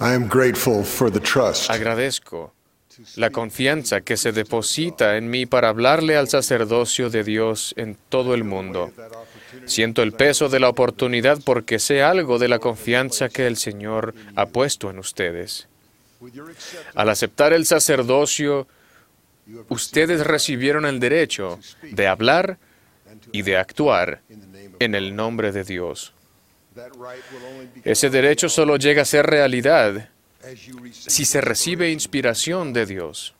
I am grateful for the trust Agradezco la confianza que se deposita en mí para hablarle al sacerdocio de Dios en todo el mundo. Siento el peso de la oportunidad porque sé algo de la confianza que el Señor ha puesto en ustedes. Al aceptar el sacerdocio, ustedes recibieron el derecho de hablar y de actuar en el nombre de Dios. Ese derecho solo llega a ser realidad si se recibe inspiración de Dios.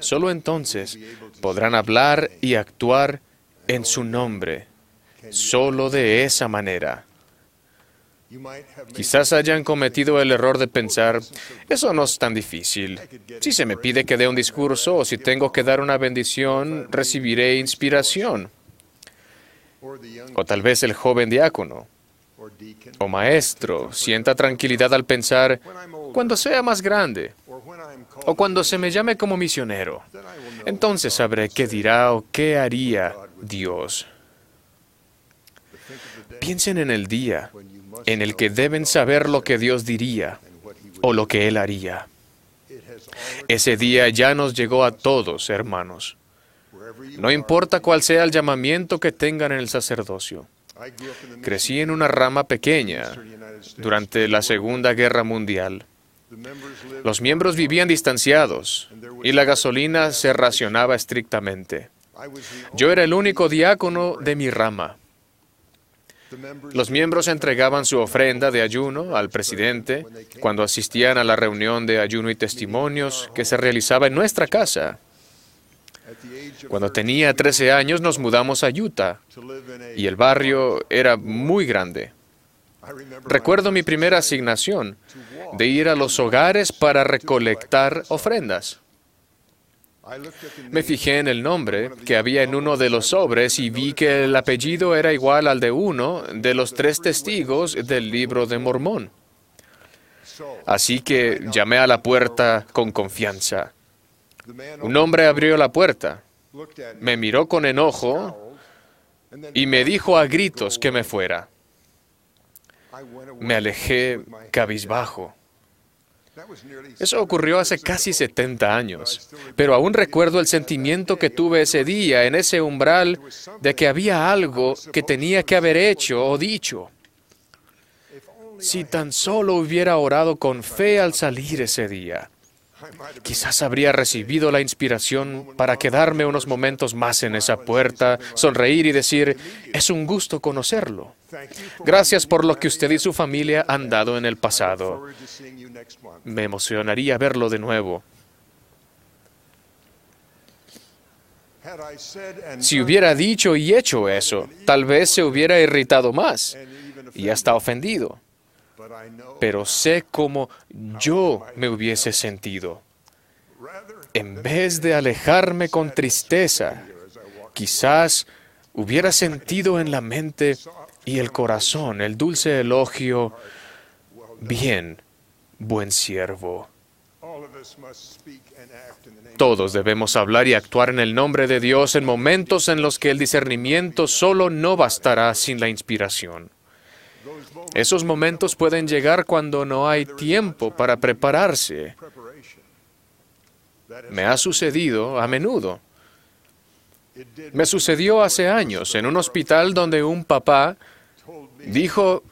Solo entonces podrán hablar y actuar en su nombre, solo de esa manera. Quizás hayan cometido el error de pensar, eso no es tan difícil. Si se me pide que dé un discurso o si tengo que dar una bendición, recibiré inspiración. O tal vez el joven diácono o maestro sienta tranquilidad al pensar, cuando sea más grande, o cuando se me llame como misionero, entonces sabré qué dirá o qué haría Dios. Piensen en el día en el que deben saber lo que Dios diría o lo que Él haría. Ese día ya nos llegó a todos, hermanos. No importa cuál sea el llamamiento que tengan en el sacerdocio. Crecí en una rama pequeña durante la Segunda Guerra Mundial. Los miembros vivían distanciados y la gasolina se racionaba estrictamente. Yo era el único diácono de mi rama. Los miembros entregaban su ofrenda de ayuno al presidente cuando asistían a la reunión de ayuno y testimonios que se realizaba en nuestra casa. Cuando tenía 13 años nos mudamos a Utah y el barrio era muy grande. Recuerdo mi primera asignación de ir a los hogares para recolectar ofrendas. Me fijé en el nombre que había en uno de los sobres y vi que el apellido era igual al de uno de los tres testigos del libro de Mormón. Así que llamé a la puerta con confianza. Un hombre abrió la puerta, me. miró con enojo y me dijo a gritos que me fuera. Me alejé cabizbajo. Eso ocurrió hace casi 70 años, pero aún recuerdo el sentimiento que tuve ese día en ese umbral de que había algo que tenía que haber hecho o dicho. Si tan solo hubiera orado con fe al salir ese día, quizás habría recibido la inspiración para quedarme unos momentos más en esa puerta, sonreír y decir, es un gusto conocerlo. Gracias por lo que usted y su familia han dado en el pasado. Me emocionaría verlo de nuevo. Si hubiera dicho y hecho eso, tal vez se hubiera irritado más y hasta ofendido. Pero sé cómo yo me hubiese sentido. En vez de alejarme con tristeza, quizás hubiera sentido en la mente y el corazón el dulce elogio, bien, buen siervo. Todos debemos hablar y actuar en el nombre de Dios en momentos en los que el discernimiento solo no bastará sin la inspiración. Esos momentos pueden llegar cuando no hay tiempo para prepararse. Me ha sucedido a menudo. Me sucedió hace años en un hospital donde un papá dijo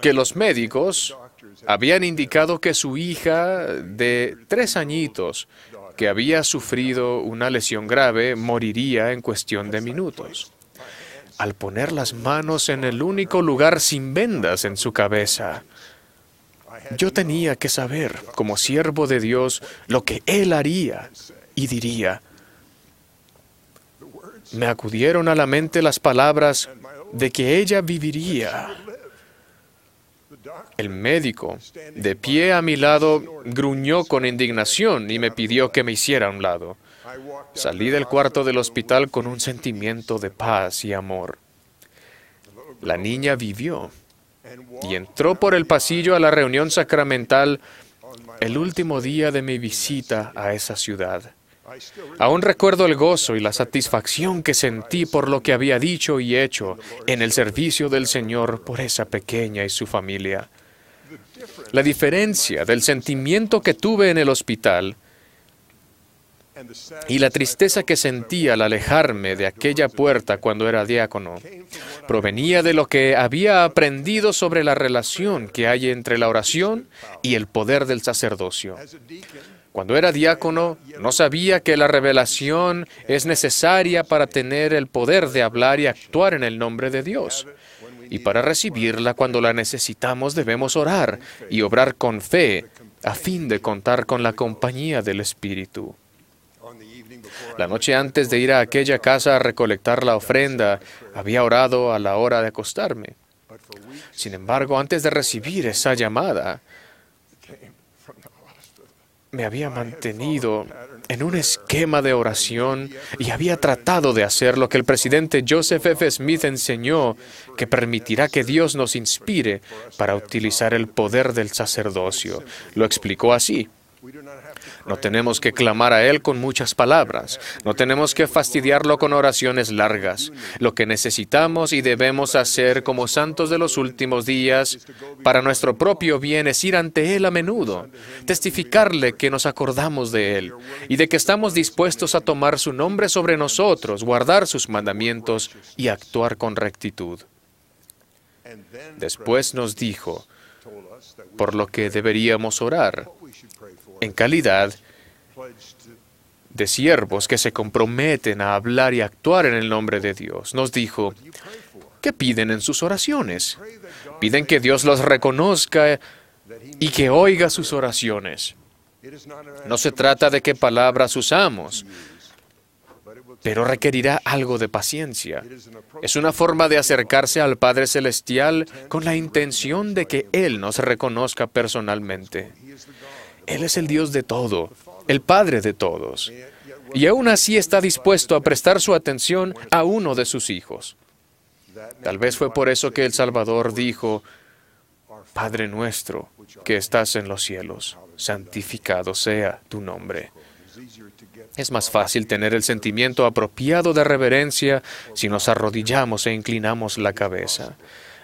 que los médicos habían indicado que su hija de tres añitos, que había sufrido una lesión grave, moriría en cuestión de minutos. Al poner las manos en el único lugar sin vendas en su cabeza, yo tenía que saber, como siervo de Dios, lo que Él haría y diría. Me acudieron a la mente las palabras de que ella viviría. El médico, de pie a mi lado, gruñó con indignación y me pidió que me hiciera a un lado. Salí del cuarto del hospital con un sentimiento de paz y amor. La niña vivió y entró por el pasillo a la reunión sacramental el último día de mi visita a esa ciudad. Aún recuerdo el gozo y la satisfacción que sentí por lo que había dicho y hecho en el servicio del Señor por esa pequeña y su familia. La diferencia del sentimiento que tuve en el hospital y la tristeza que sentí al alejarme de aquella puerta cuando era diácono provenía de lo que había aprendido sobre la relación que hay entre la oración y el poder del sacerdocio. Cuando era diácono, no sabía que la revelación es necesaria para tener el poder de hablar y actuar en el nombre de Dios. Y para recibirla, cuando la necesitamos, debemos orar y obrar con fe a fin de contar con la compañía del Espíritu. La noche antes de ir a aquella casa a recolectar la ofrenda, había orado a la hora de acostarme. Sin embargo, antes de recibir esa llamada, me había mantenido en un esquema de oración y había tratado de hacer lo que el presidente Joseph F. Smith enseñó, que permitirá que Dios nos inspire para utilizar el poder del sacerdocio. Lo explicó así. No tenemos que clamar a Él con muchas palabras, no tenemos que fastidiarlo con oraciones largas. Lo que necesitamos y debemos hacer como santos de los últimos días para nuestro propio bien es ir ante Él a menudo, testificarle que nos acordamos de Él y de que estamos dispuestos a tomar su nombre sobre nosotros, guardar sus mandamientos y actuar con rectitud. Después nos dijo, por lo que deberíamos orar en calidad de siervos que se comprometen a hablar y actuar en el nombre de Dios. Nos dijo, ¿qué piden en sus oraciones? Piden que Dios los reconozca y que oiga sus oraciones. No se trata de qué palabras usamos, pero requerirá algo de paciencia. Es una forma de acercarse al Padre Celestial con la intención de que Él nos reconozca personalmente. Él es el Dios de todo, el Padre de todos, y aún así está dispuesto a prestar su atención a uno de sus hijos. Tal vez fue por eso que el Salvador dijo, Padre nuestro que estás en los cielos, santificado sea tu nombre. Es más fácil tener el sentimiento apropiado de reverencia si nos arrodillamos e inclinamos la cabeza.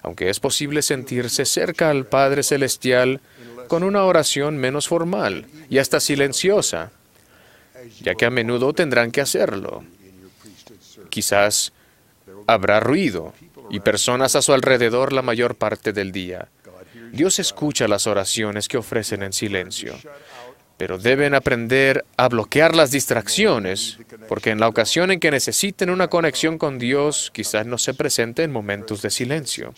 Aunque es posible sentirse cerca al Padre Celestial, con una oración menos formal y hasta silenciosa, ya que a menudo tendrán que hacerlo. Quizás habrá ruido y personas a su alrededor la mayor parte del día. Dios escucha las oraciones que ofrecen en silencio pero deben aprender a bloquear las distracciones, porque en la ocasión en que necesiten una conexión con Dios, quizás no se presente en momentos de silencio.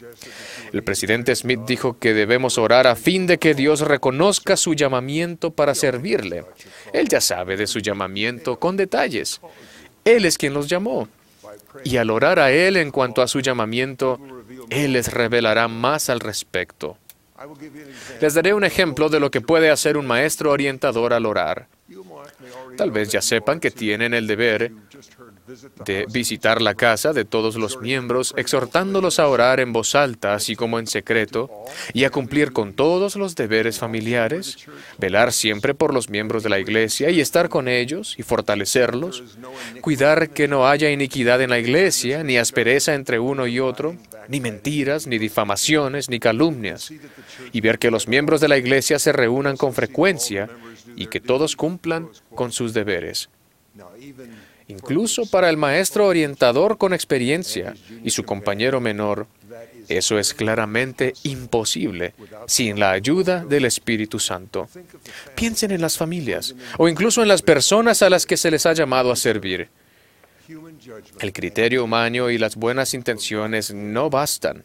El presidente Smith dijo que debemos orar a fin de que Dios reconozca su llamamiento para servirle. Él ya sabe de su llamamiento con detalles. Él es quien los llamó. Y al orar a Él en cuanto a su llamamiento, Él les revelará más al respecto. Les daré un ejemplo de lo que puede hacer un maestro orientador al orar. Tal vez ya sepan que tienen el deber de visitar la casa de todos los miembros, exhortándolos a orar en voz alta, así como en secreto, y a cumplir con todos los deberes familiares, velar siempre por los miembros de la iglesia y estar con ellos y fortalecerlos, cuidar que no haya iniquidad en la iglesia, ni aspereza entre uno y otro, ni mentiras, ni difamaciones, ni calumnias, y ver que los miembros de la iglesia se reúnan con frecuencia y que todos cumplan con sus deberes. Incluso para el maestro orientador con experiencia y su compañero menor, eso es claramente imposible sin la ayuda del Espíritu Santo. Piensen en las familias o incluso en las personas a las que se les ha llamado a servir. El criterio humano y las buenas intenciones no bastan.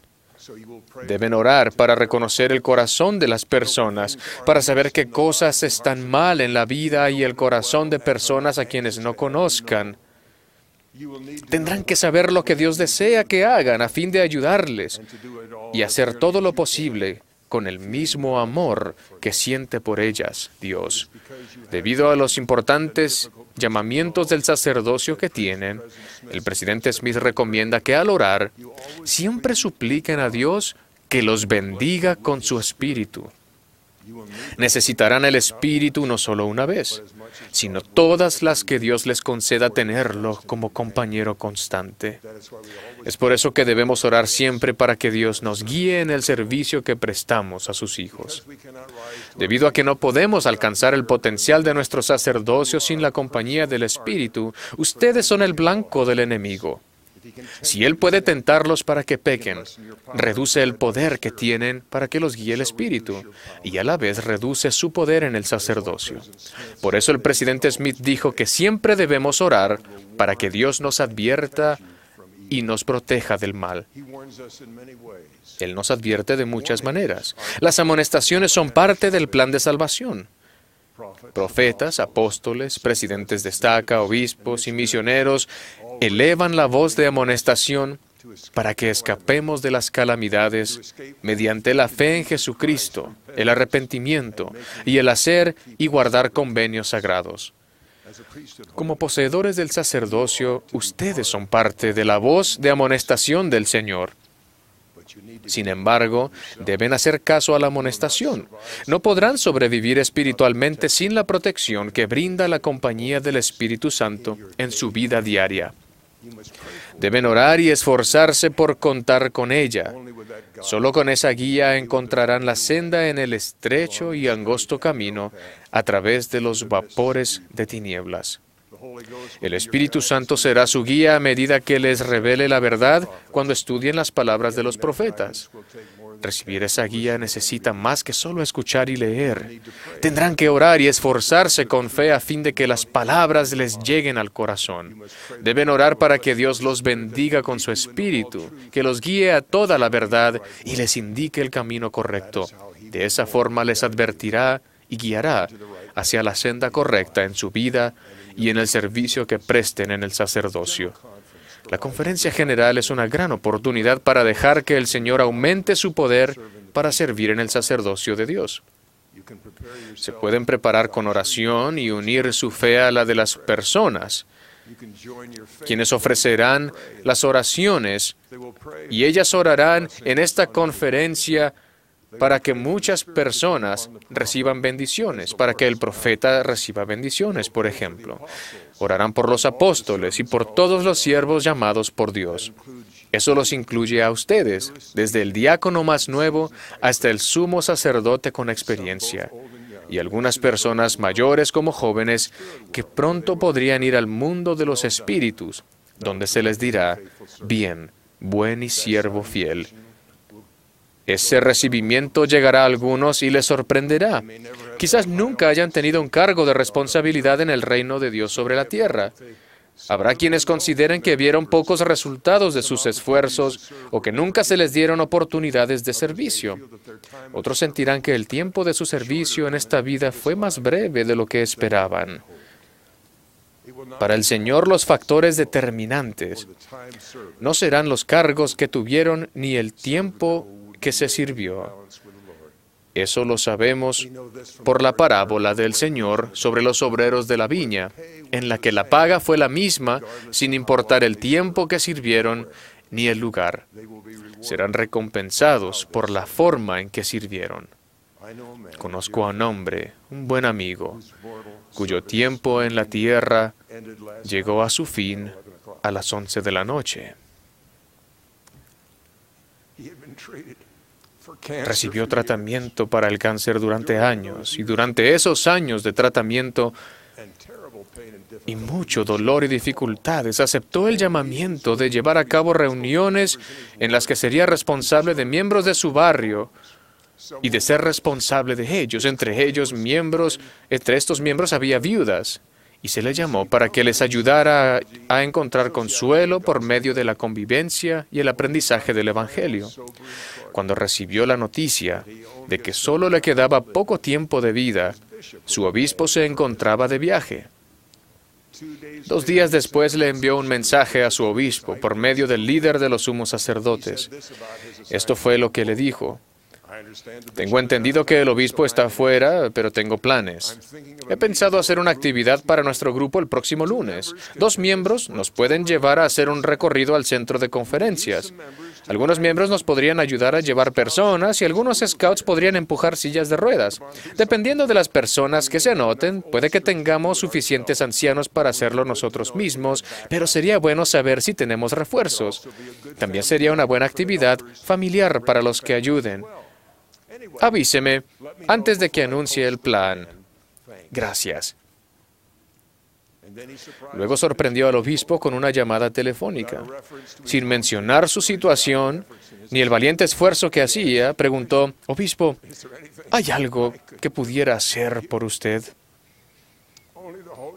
Deben orar para reconocer el corazón de las personas, para saber qué cosas están mal en la vida y el corazón de personas a quienes no conozcan. Tendrán que saber lo que Dios desea que hagan a fin de ayudarles y hacer todo lo posible con el mismo amor que siente por ellas Dios. Debido a los importantes llamamientos del sacerdocio que tienen, el presidente Smith recomienda que al orar siempre supliquen a Dios que los bendiga con su espíritu. Necesitarán el Espíritu no solo una vez, sino todas las que Dios les conceda tenerlo como compañero constante. Es por eso que debemos orar siempre para que Dios nos guíe en el servicio que prestamos a sus hijos. Debido a que no podemos alcanzar el potencial de nuestro sacerdocio sin la compañía del Espíritu, ustedes son el blanco del enemigo. Si Él puede tentarlos para que pequen, reduce el poder que tienen para que los guíe el Espíritu y a la vez reduce su poder en el sacerdocio. Por eso el presidente Smith dijo que siempre debemos orar para que Dios nos advierta y nos proteja del mal. Él nos advierte de muchas maneras. Las amonestaciones son parte del plan de salvación. Profetas, apóstoles, presidentes de estaca, obispos y misioneros elevan la voz de amonestación para que escapemos de las calamidades mediante la fe en Jesucristo, el arrepentimiento y el hacer y guardar convenios sagrados. Como poseedores del sacerdocio, ustedes son parte de la voz de amonestación del Señor. Sin embargo, deben hacer caso a la amonestación. No podrán sobrevivir espiritualmente sin la protección que brinda la compañía del Espíritu Santo en su vida diaria. Deben orar y esforzarse por contar con ella. Solo con esa guía encontrarán la senda en el estrecho y angosto camino a través de los vapores de tinieblas. El Espíritu Santo será su guía a medida que les revele la verdad cuando estudien las palabras de los profetas. Recibir esa guía necesita más que solo escuchar y leer. Tendrán que orar y esforzarse con fe a fin de que las palabras les lleguen al corazón. Deben orar para que Dios los bendiga con su espíritu, que los guíe a toda la verdad y les indique el camino correcto. De esa forma les advertirá y guiará hacia la senda correcta en su vida y en el servicio que presten en el sacerdocio. La conferencia general es una gran oportunidad para dejar que el Señor aumente su poder para servir en el sacerdocio de Dios. Se pueden preparar con oración y unir su fe a la de las personas, quienes ofrecerán las oraciones y ellas orarán en esta conferencia para que muchas personas reciban bendiciones, para que el profeta reciba bendiciones, por ejemplo. Orarán por los apóstoles y por todos los siervos llamados por Dios. Eso los incluye a ustedes, desde el diácono más nuevo hasta el sumo sacerdote con experiencia, y algunas personas mayores como jóvenes que pronto podrían ir al mundo de los espíritus, donde se les dirá, bien, buen y siervo fiel ese recibimiento llegará a algunos y les sorprenderá. Quizás nunca hayan tenido un cargo de responsabilidad en el reino de Dios sobre la tierra. Habrá quienes consideren que vieron pocos resultados de sus esfuerzos o que nunca se les dieron oportunidades de servicio. Otros sentirán que el tiempo de su servicio en esta vida fue más breve de lo que esperaban. Para el Señor los factores determinantes no serán los cargos que tuvieron ni el tiempo que se sirvió. Eso lo sabemos por la parábola del Señor sobre los obreros de la viña, en la que la paga fue la misma sin importar el tiempo que sirvieron ni el lugar. Serán recompensados por la forma en que sirvieron. Conozco a un hombre, un buen amigo, cuyo tiempo en la tierra llegó a su fin a las once de la noche. Recibió tratamiento para el cáncer durante años y durante esos años de tratamiento y mucho dolor y dificultades, aceptó el llamamiento de llevar a cabo reuniones en las que sería responsable de miembros de su barrio y de ser responsable de ellos. Entre ellos, miembros, entre estos miembros había viudas y se le llamó para que les ayudara a encontrar consuelo por medio de la convivencia y el aprendizaje del Evangelio. Cuando recibió la noticia de que solo le quedaba poco tiempo de vida, su obispo se encontraba de viaje. Dos días después le envió un mensaje a su obispo por medio del líder de los sumos sacerdotes. Esto fue lo que le dijo. Tengo entendido que el obispo está afuera, pero tengo planes. He pensado hacer una actividad para nuestro grupo el próximo lunes. Dos miembros nos pueden llevar a hacer un recorrido al centro de conferencias. Algunos miembros nos podrían ayudar a llevar personas y algunos scouts podrían empujar sillas de ruedas. Dependiendo de las personas que se anoten, puede que tengamos suficientes ancianos para hacerlo nosotros mismos, pero sería bueno saber si tenemos refuerzos. También sería una buena actividad familiar para los que ayuden. Avíseme antes de que anuncie el plan. Gracias. Luego sorprendió al obispo con una llamada telefónica. Sin mencionar su situación ni el valiente esfuerzo que hacía, preguntó, Obispo, ¿hay algo que pudiera hacer por usted?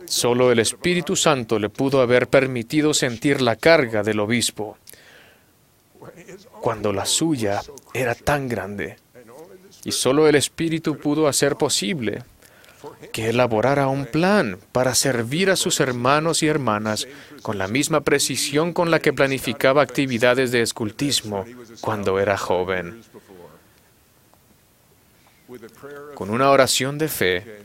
Solo el Espíritu Santo le pudo haber permitido sentir la carga del obispo cuando la suya era tan grande. Y solo el Espíritu pudo hacer posible que elaborara un plan para servir a sus hermanos y hermanas con la misma precisión con la que planificaba actividades de escultismo cuando era joven. Con una oración de fe,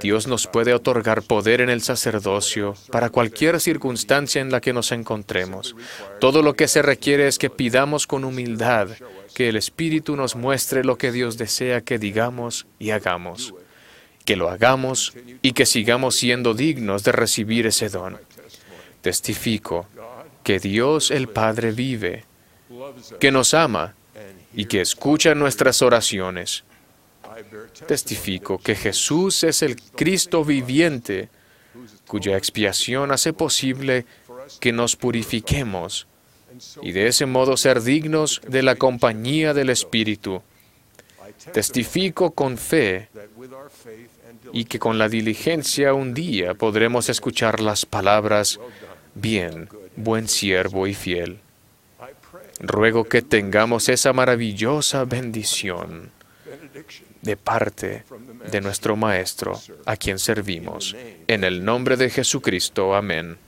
Dios nos puede otorgar poder en el sacerdocio para cualquier circunstancia en la que nos encontremos. Todo lo que se requiere es que pidamos con humildad que el Espíritu nos muestre lo que Dios desea que digamos y hagamos que lo hagamos y que sigamos siendo dignos de recibir ese don. Testifico que Dios el Padre vive, que nos ama y que escucha nuestras oraciones. Testifico que Jesús es el Cristo viviente, cuya expiación hace posible que nos purifiquemos y de ese modo ser dignos de la compañía del Espíritu. Testifico con fe y que con la diligencia un día podremos escuchar las palabras, bien, buen siervo y fiel. Ruego que tengamos esa maravillosa bendición de parte de nuestro Maestro, a quien servimos. En el nombre de Jesucristo. Amén.